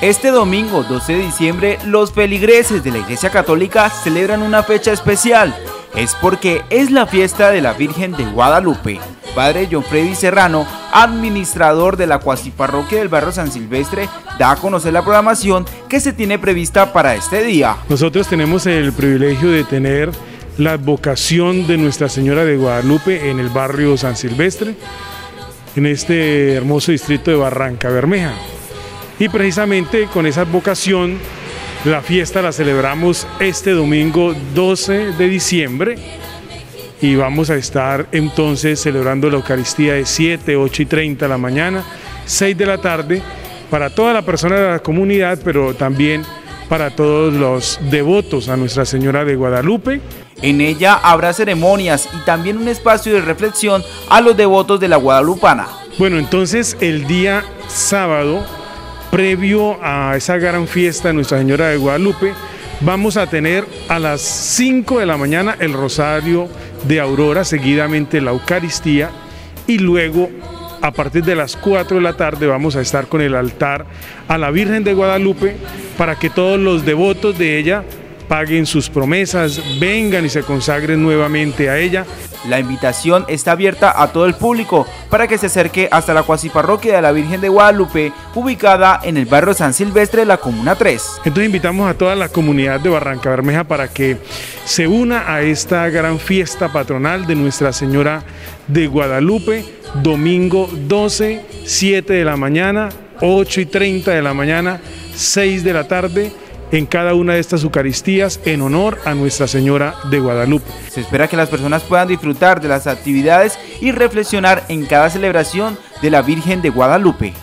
Este domingo 12 de diciembre los feligreses de la Iglesia Católica celebran una fecha especial. Es porque es la fiesta de la Virgen de Guadalupe. Padre John Freddy Serrano, administrador de la cuasiparroquia del barrio San Silvestre, da a conocer la programación que se tiene prevista para este día. Nosotros tenemos el privilegio de tener la vocación de Nuestra Señora de Guadalupe en el barrio San Silvestre, en este hermoso distrito de Barranca Bermeja. Y precisamente con esa vocación, la fiesta la celebramos este domingo 12 de diciembre y vamos a estar entonces celebrando la Eucaristía de 7, 8 y 30 de la mañana, 6 de la tarde, para toda la persona de la comunidad, pero también para todos los devotos a Nuestra Señora de Guadalupe. En ella habrá ceremonias y también un espacio de reflexión a los devotos de la Guadalupana. Bueno, entonces el día sábado previo a esa gran fiesta de Nuestra Señora de Guadalupe, vamos a tener a las 5 de la mañana el rosario de Aurora, seguidamente la Eucaristía y luego a partir de las 4 de la tarde vamos a estar con el altar a la Virgen de Guadalupe para que todos los devotos de ella paguen sus promesas, vengan y se consagren nuevamente a ella. La invitación está abierta a todo el público para que se acerque hasta la cuasiparroquia de la Virgen de Guadalupe, ubicada en el barrio San Silvestre de la Comuna 3. Entonces invitamos a toda la comunidad de Barranca Bermeja para que se una a esta gran fiesta patronal de Nuestra Señora de Guadalupe, domingo 12, 7 de la mañana, 8 y 30 de la mañana, 6 de la tarde en cada una de estas Eucaristías en honor a Nuestra Señora de Guadalupe. Se espera que las personas puedan disfrutar de las actividades y reflexionar en cada celebración de la Virgen de Guadalupe.